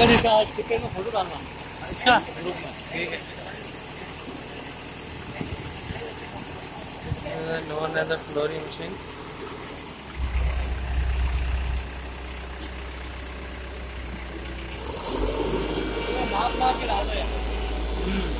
Uncle इसका छिपे में फ़ोटो डालना अच्छा ग्रुप में ठीक है known as a flooring machine. माप माप के डाल दो यार